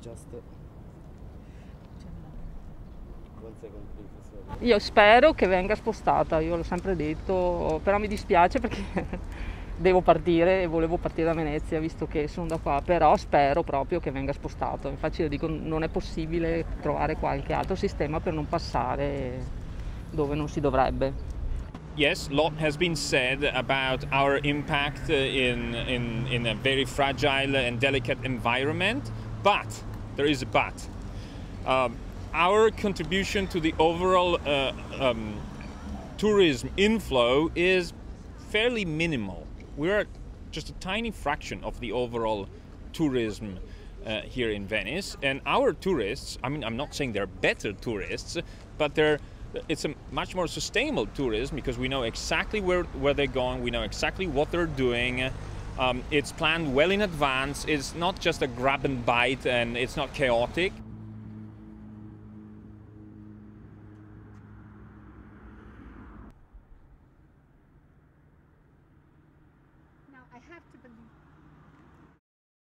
just. Io spero che venga spostata, io l'ho sempre detto, però mi dispiace perché devo partire e volevo partire da Venezia visto che sono da qua, però spero proprio che venga spostato. Infatti io dico non è possibile trovare qualche altro sistema per non passare dove non si dovrebbe. yes, lot has been said about our impact uh, in, in, in a very fragile and delicate environment, but there is a but. Um, our contribution to the overall uh, um, tourism inflow is fairly minimal. We're just a tiny fraction of the overall tourism uh, here in Venice, and our tourists. I mean, I'm not saying they're better tourists, but they're it's a much more sustainable tourism because we know exactly where, where they're going, we know exactly what they're doing. Um, it's planned well in advance. It's not just a grab and bite, and it's not chaotic. Now I have to believe